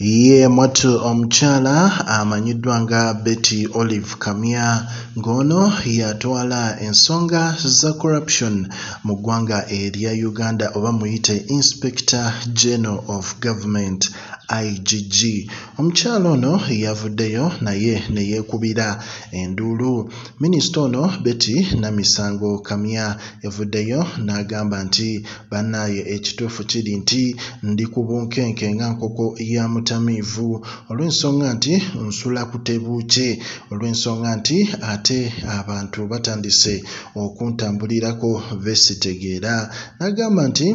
ye mwattu omukyala amanyiddwa nga betty olive kamya ng'ono yatwala ensonga za corruption mu ggwanga erya uganda oba muyite inspector general of government igg omukyala ono yavuddeyo naye ne yeekubira. Enduulu minisita ono betty namisango kamya yavuddeyo n'agamba nti bannaaye ekituufu kiri nti ndi ku bunkenke nga nkoko ya mutamiivu. Olw'ensonga nti nsula ku tebuukye olw'ensonga nti ate abantu batandise okuntambulirako beesitegeera n'agamba nti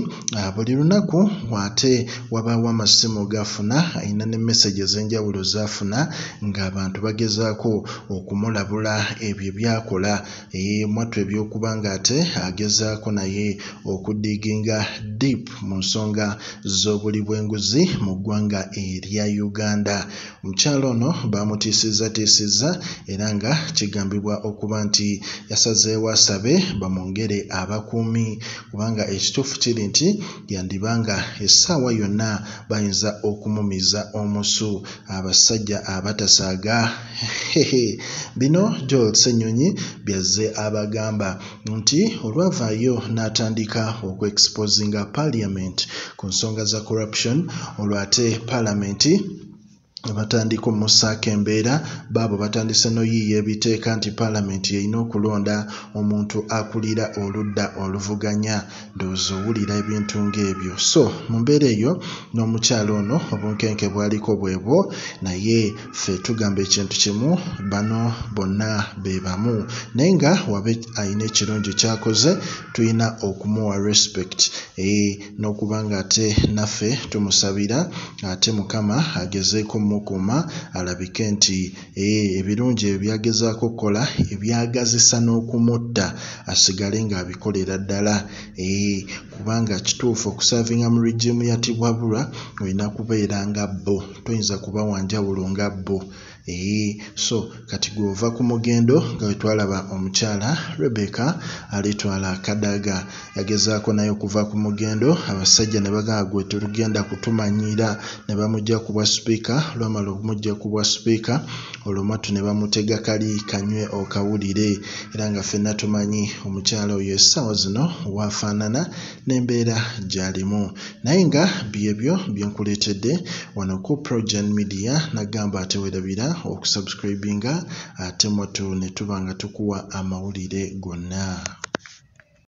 buli lunaku ate wabaawo amasimu g'afuna ayina ne message ez'enjawulo z'afuna ng'abantu bagezaako okumulabula ebyo byakola mwattu ebyokuba ng'ate agezaako naye okudiginga deep mu nsonga z'obuli bw'enguzi mu ggwanga erya uganda. Omukyala ono baamutiisizatiisizza era nga kigambibwa okuba nti yasazeewo asabe bamwongere abakuumi kubanga ekituufu kiri nti yandiba nga essaawa yonna bayinza okumumiza omusu. Abasajja abatasaaga bino joel ssenyonyi byazze abagamba nti olwavaayo n'atandika okuexposinga parliament ku nsonga za corruption olwo ate palamenti batandika omussaako embeera baabo batandise n'oyiiya ebiteeka nti paalamenti erina okulonda omuntu akulira oludda oluvuganya. Ndowooza owulira ebintu ng'ebyo. So mu mbeera eyo n'omukyala ono obunkenke bwaliko bwebwo naye ffe tugamba ekintu kimu bano bonna be bamu. Naye nga waba ayina ekirungi ky'akoze tuyina okumuwa respect. N'okuba nga ate naffe tumusabira ate mukama agezeeko mukuuma alabike nti ebirungi ebyo byagezaako okukola ebyagazisa n'okumutta asigale ng'abikolera ddala. Kubanga kituufu okusaavinga mu regimu ya tibwabulwa olina kubeera nga bo toyinza kuba wanjawulo nga bo. So kati gwe ova ku mugendo nga bwe twalaba omukyala rebecca alitwala akadaga. Yagezaako naye okuva ku mugendo abasajja ne bagamba gwe tetugenda kutumanyira ne bamugja ku bwa sipiika olwamala okumugja ku bwa sipiika olwo mwattu ne bamutega kali kanywe okawulire. Era nga ffenna tumanyi omukyala oyo essaawa zino waafaanana n'embeera gy'alimu. Naye nga byebyo bye nkuleetedde wano ku progen media nagamba atewerabira okusubscribinga ate mwattu ne tuba nga tukuwa amawulire gonna